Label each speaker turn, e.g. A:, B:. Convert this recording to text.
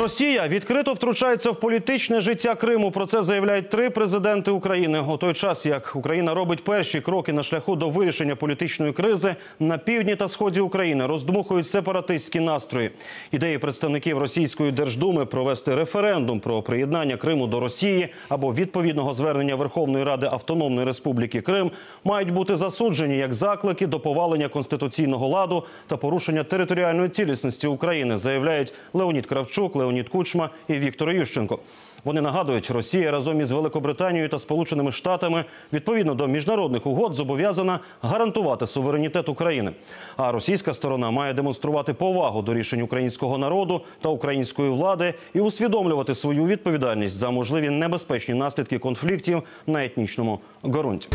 A: Росія відкрито втручається в політичне життя Криму. Про це заявляють три президенти України. У той час, як Україна робить перші кроки на шляху до вирішення політичної кризи на півдні та сході України, роздмухують сепаратистські настрої. Ідеї представників російської держдуми провести референдум про приєднання Криму до Росії або відповідного звернення Верховної Ради Автономної Республіки Крим мають бути засуджені як заклики до повалення конституційного ладу та порушення територіальної цілісності України, заявляють Леонід Кравчук, Леонід Кучма і Віктор Ющенко. Вони нагадують, Росія разом із Великобританією та Сполученими Штатами відповідно до міжнародних угод зобов'язана гарантувати суверенітет України. А російська сторона має демонструвати повагу до рішень українського народу та української влади і усвідомлювати свою відповідальність за можливі небезпечні наслідки конфліктів на етнічному ґрунті.